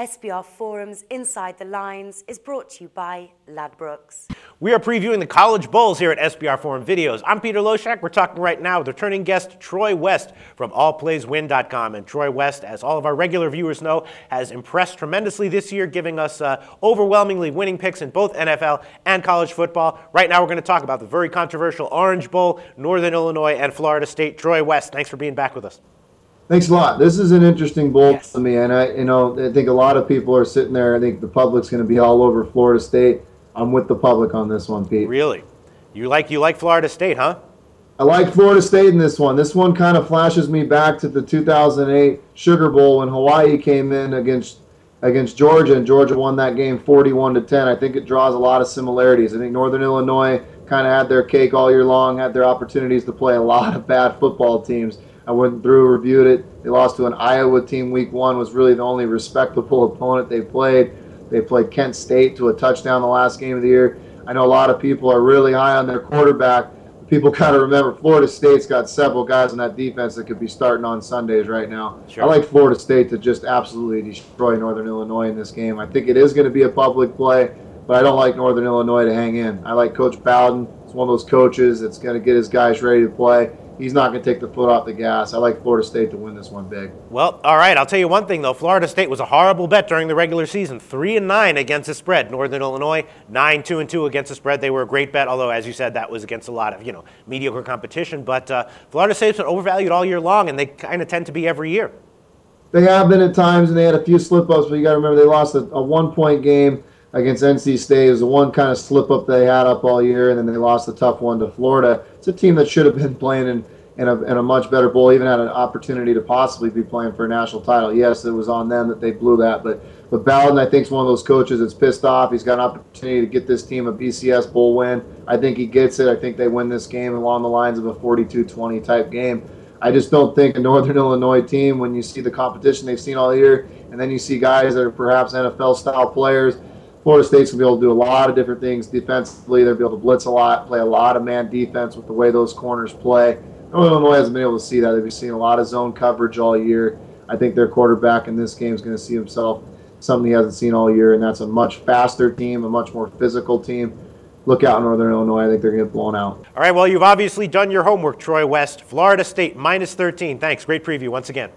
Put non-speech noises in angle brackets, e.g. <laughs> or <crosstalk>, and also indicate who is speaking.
Speaker 1: SBR Forums Inside the Lines is brought to you by Ladbrokes.
Speaker 2: We are previewing the College Bowls here at SBR Forum Videos. I'm Peter Loshak. We're talking right now with returning guest Troy West from AllPlaysWin.com. And Troy West, as all of our regular viewers know, has impressed tremendously this year, giving us uh, overwhelmingly winning picks in both NFL and college football. Right now, we're going to talk about the very controversial Orange Bowl, Northern Illinois, and Florida State. Troy West, thanks for being back with us.
Speaker 3: Thanks a lot. This is an interesting bowl yes. to me, and I, you know, I think a lot of people are sitting there. I think the public's going to be all over Florida State. I'm with the public on this one, Pete.
Speaker 2: Really? You like you like Florida State, huh?
Speaker 3: I like Florida State in this one. This one kind of flashes me back to the 2008 Sugar Bowl when Hawaii came in against against Georgia, and Georgia won that game 41 to 10. I think it draws a lot of similarities. I think Northern Illinois kind of had their cake all year long, had their opportunities to play a lot of bad football teams. I went through, reviewed it. They lost to an Iowa team week one, was really the only respectable opponent they played. They played Kent State to a touchdown the last game of the year. I know a lot of people are really high on their quarterback. People <laughs> kind of remember Florida State's got several guys in that defense that could be starting on Sundays right now. Sure. I like Florida State to just absolutely destroy Northern Illinois in this game. I think it is going to be a public play, but I don't like Northern Illinois to hang in. I like Coach Bowden. It's one of those coaches that's going to get his guys ready to play he's not going to take the foot off the gas. I like Florida State to win this one big.
Speaker 2: Well, all right. I'll tell you one thing though. Florida State was a horrible bet during the regular season. Three and nine against the spread. Northern Illinois nine two and two against the spread. They were a great bet. Although, as you said, that was against a lot of you know mediocre competition. But uh, Florida State's been overvalued all year long, and they kind of tend to be every year.
Speaker 3: They have been at times, and they had a few slip ups. But you got to remember they lost a, a one point game against NC State. It was the one kind of slip up they had up all year, and then they lost the tough one to Florida. It's a team that should have been <laughs> playing in in a, in a much better bowl, even had an opportunity to possibly be playing for a national title. Yes, it was on them that they blew that, but but Bowden, I think, is one of those coaches that's pissed off. He's got an opportunity to get this team a BCS bowl win. I think he gets it. I think they win this game along the lines of a 42-20 type game. I just don't think a Northern <laughs> Illinois team, when you see the competition they've seen all year, and then you see guys that are perhaps NFL style players, Florida State's gonna be able to do a lot of different things defensively. They'll be able to blitz a lot, play a lot of man defense with the way those corners play. Illinois hasn't been able to see that. They've been seeing a lot of zone coverage all year. I think their quarterback in this game is going to see himself something he hasn't seen all year, and that's a much faster team, a much more physical team. Look out, Northern Illinois. I think they're going to get blown out.
Speaker 2: All right, well, you've obviously done your homework, Troy West. Florida State minus 13. Thanks. Great preview once again.